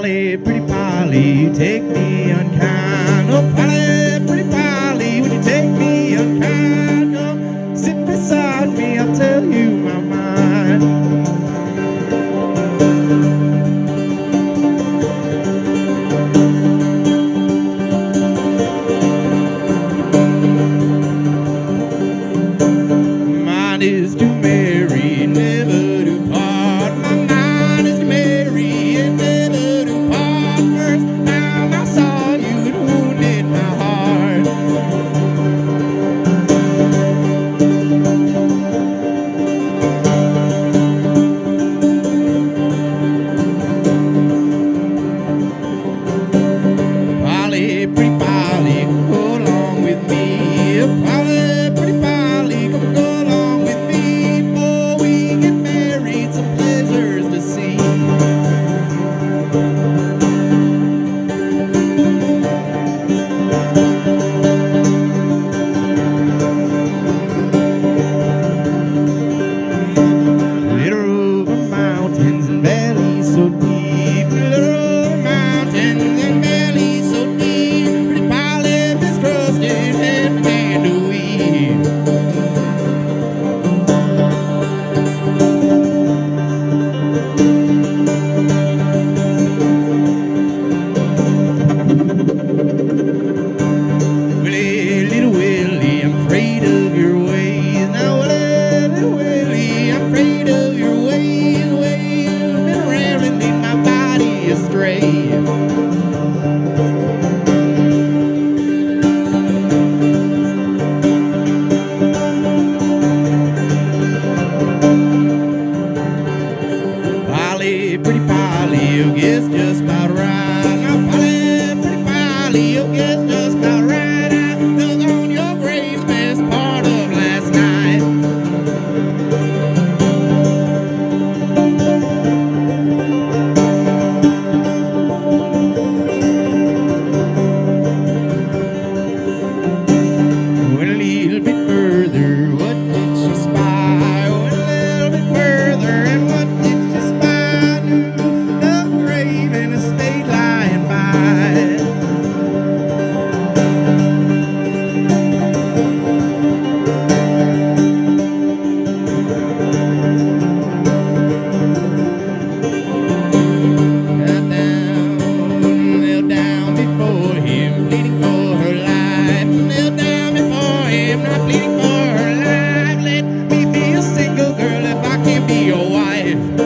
Polly, pretty Polly, take me unkind. Oh, Polly, pretty Polly, would you take me unkind? Come sit beside me. you give. wife.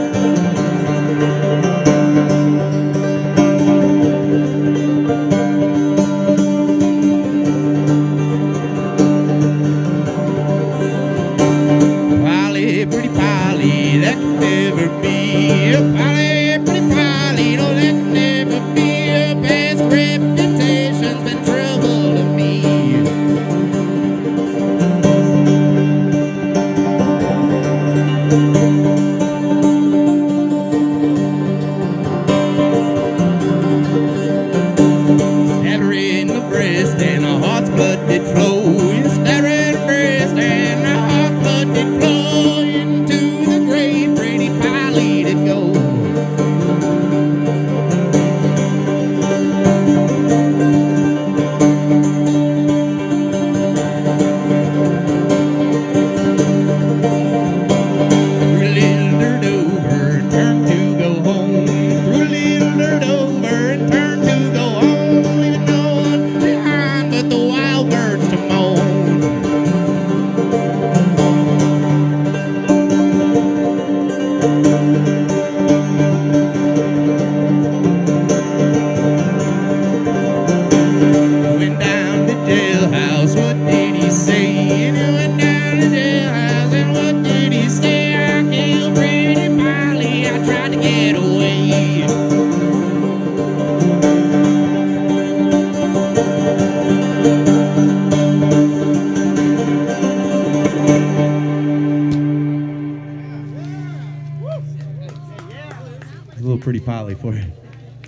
For you.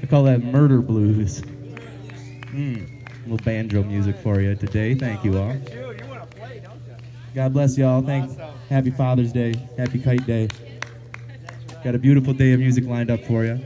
I call that murder blues. Mm, little banjo music for you today. Thank you all. God bless y'all. Thank. Happy Father's Day. Happy Kite Day. Got a beautiful day of music lined up for you.